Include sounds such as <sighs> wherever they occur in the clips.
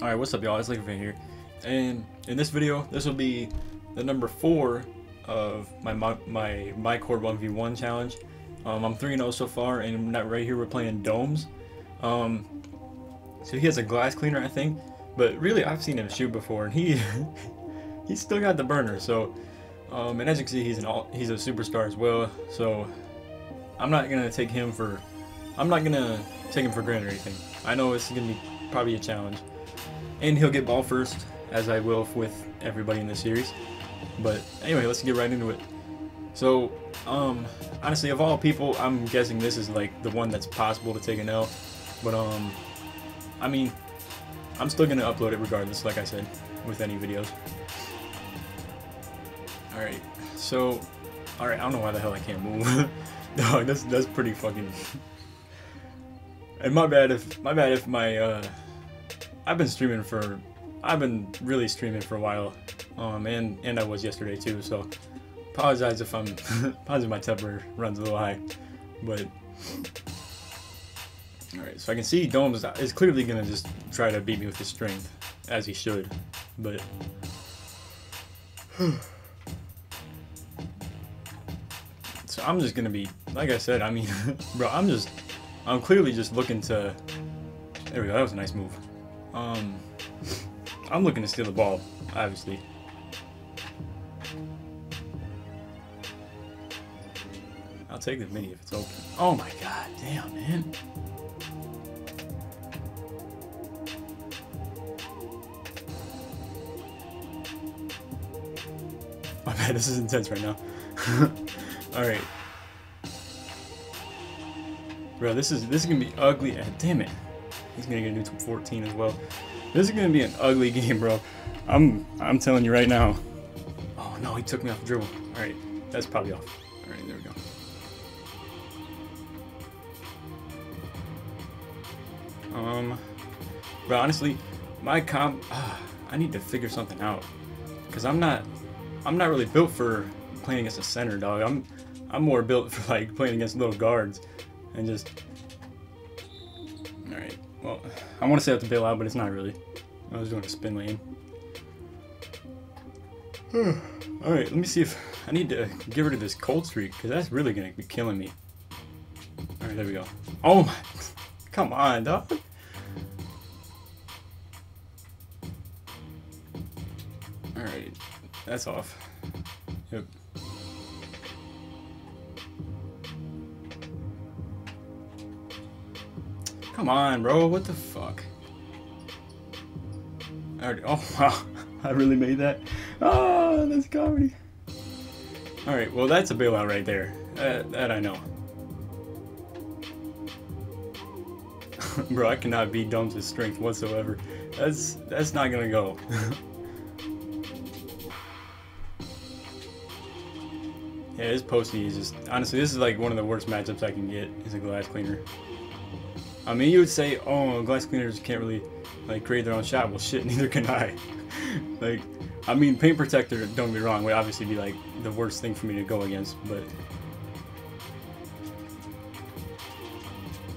Alright, what's up y'all? It's Liquid here. And in this video, this will be the number 4 of my my, my, my core 1v1 challenge. Um, I'm 3-0 so far, and not right here we're playing domes. Um, so he has a glass cleaner, I think. But really, I've seen him shoot before, and he <laughs> he's still got the burner. So, um, and as you can see, he's an all, he's a superstar as well. So, I'm not gonna take him for I'm not gonna take him for granted or anything. I know it's gonna be probably a challenge and he'll get ball first, as I will with everybody in this series. But anyway, let's get right into it. So, um, honestly, of all people, I'm guessing this is like the one that's possible to take an L. But um, I mean, I'm still gonna upload it regardless, like I said, with any videos. All right, so, all right, I don't know why the hell I can't move. <laughs> Dog, that's that's pretty fucking. <laughs> and my bad if my bad if my uh I've been streaming for, I've been really streaming for a while, um, and and I was yesterday too. So apologize if I'm, <laughs> apologize my temper runs a little high, but all right. So I can see Domes is clearly gonna just try to beat me with his strength, as he should, but. <sighs> so I'm just gonna be, like I said, I mean, <laughs> bro, I'm just, I'm clearly just looking to. There we go. That was a nice move. Um, I'm looking to steal the ball, obviously. I'll take the mini if it's open. Oh my god, damn, man. My bad, this is intense right now. <laughs> Alright. Bro, this is this is gonna be ugly. damn it. He's gonna get a new 14 as well. This is gonna be an ugly <laughs> game, bro. I'm I'm telling you right now. Oh no, he took me off the dribble. All right, that's probably off. All right, there we go. Um, but honestly, my comp, uh, <sighs> I need to figure something out, cause I'm not, I'm not really built for playing against a center, dog. I'm, I'm more built <laughs> for like playing against little guards, and just well, I want to say have to bail out, but it's not really. I was doing a spin lane. Hmm, Alright, let me see if... I need to get rid of this cold streak, because that's really going to be killing me. Alright, there we go. Oh my... <laughs> Come on, dog. Alright, that's off. Yep. Come on, bro. What the fuck? Already, oh, <laughs> wow. I really made that. Oh, that's comedy. Alright, well, that's a bailout right there. That, that I know. <laughs> bro, I cannot beat Domes' strength whatsoever. That's, that's not gonna go. <laughs> yeah, this posty is just... Honestly, this is like one of the worst matchups I can get is a glass cleaner. I mean, you would say, oh, glass cleaners can't really like create their own shot. Well, shit, <laughs> neither can I. <laughs> like, I mean, paint protector, don't me wrong, would obviously be like the worst thing for me to go against, but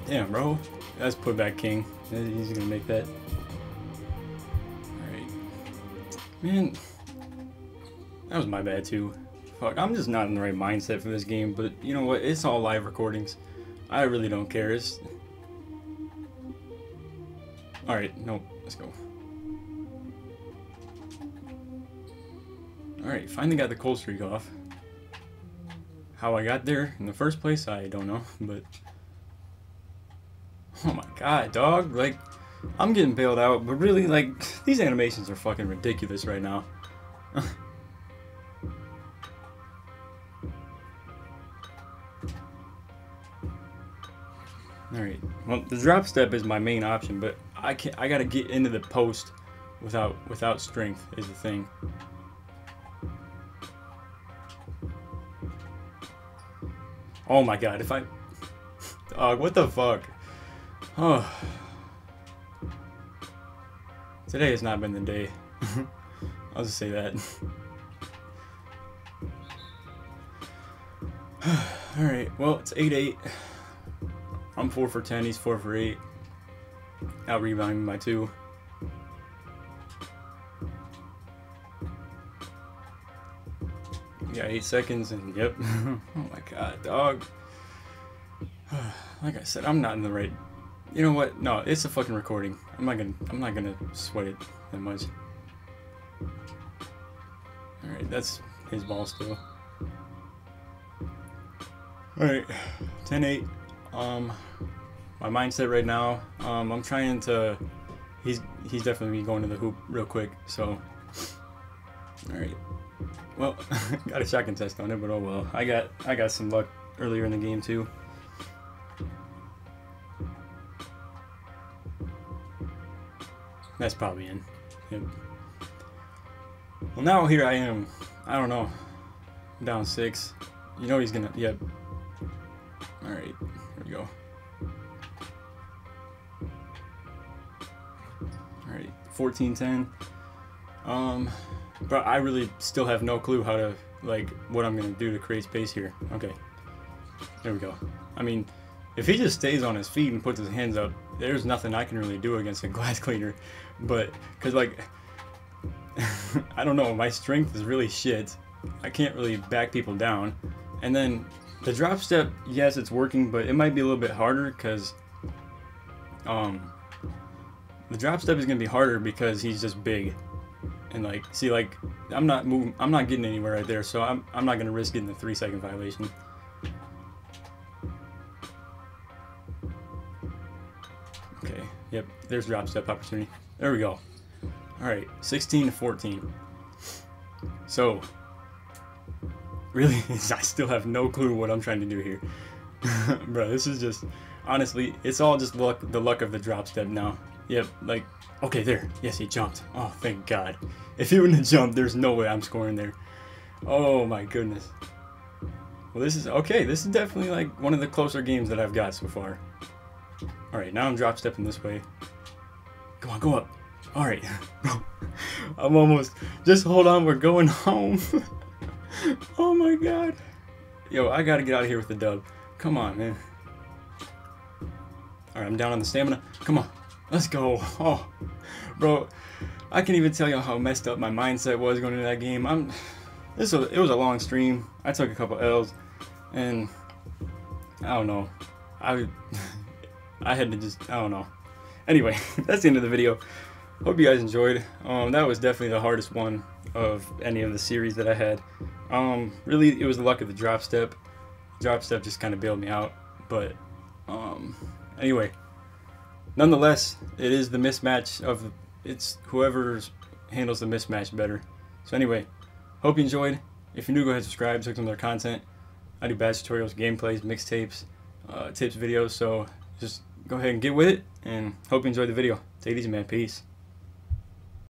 damn, bro, that's putback king. He's gonna make that. All right, man, that was my bad too. Fuck, I'm just not in the right mindset for this game, but you know what? It's all live recordings. I really don't care. It's Alright, no, let's go. Alright, finally got the cold streak off. How I got there in the first place, I don't know, <laughs> but... Oh my god, dog, like, I'm getting bailed out, but really, like, these animations are fucking ridiculous right now. <laughs> Alright, well, the drop step is my main option, but I can I gotta get into the post without without strength is the thing. Oh my god, if I Dog, what the fuck? Oh Today has not been the day. <laughs> I'll just say that. <sighs> Alright, well, it's 8-8. I'm 4 for 10, he's 4 for 8 out rebounding by two. Yeah, eight seconds and yep. <laughs> oh my god, dog. <sighs> like I said, I'm not in the right. You know what? No, it's a fucking recording. I'm not gonna. I'm not gonna sweat it that much. All right, that's his ball still. All right, <sighs> 10-8. Um my mindset right now. Um, I'm trying to. He's he's definitely going to the hoop real quick. So. All right. Well, <laughs> got a shotgun test on it, but oh well. I got I got some luck earlier in the game too. That's probably in. Yep. Well, now here I am. I don't know. Down six. You know he's gonna. Yep. All 14-10. Um, but I really still have no clue how to like what I'm gonna do to create space here. Okay. There we go. I mean, if he just stays on his feet and puts his hands up, there's nothing I can really do against a <laughs> glass cleaner. But, because, like, <laughs> I don't know, my strength is really shit. I can't really back people down. And then the drop step, yes, it's working, but it might be a little bit harder because, um, the drop step is to be harder because he's just big. And like, see, like, I'm not moving, I'm not getting anywhere right there, so I'm, I'm not to risk getting the three second violation. Okay, yep, there's drop step opportunity. There we go. All right, 16 to 14. So, really, <laughs> I still have no clue what I'm trying to do here. <laughs> Bro, this is just, honestly, it's all just luck, the luck of the drop step now. Yep, like, okay, there. Yes, he jumped. Oh, thank God. If he wouldn't have jumped, there's no way I'm scoring there. Oh, my goodness. Well, this is, okay, this is definitely, like, one of the closer games that I've got so far. Alright, now I'm drop stepping this way. Come on, go up. Alright. <laughs> I'm almost. Just hold on, we're going home. <laughs> oh my god. Yo, I gotta get out of here with the dub. Come on, man. Alright, I'm down on the stamina. Come on. Let's go. Oh, bro. I can't even tell you how messed up my mindset was going into that game. I'm. This was, it was a long stream. I took a couple L's, and I don't know. I <laughs> I had to just, I don't know. Anyway, <laughs> that's the end of the video. Hope you guys enjoyed. Um, that was definitely the hardest one of any of the series that I had. Um, really, it was the luck of the drop step. Drop step just kind of bailed me out. But um, anyway, nonetheless, it is the mismatch of it's whoever handles the mismatch better. So anyway, hope you enjoyed. If you're new, go ahead and subscribe, check some of their content. I do badge tutorials, gameplays, mixtapes, uh, tips videos, so just go ahead and get with it and hope you enjoyed the video. Take it easy, man. Peace.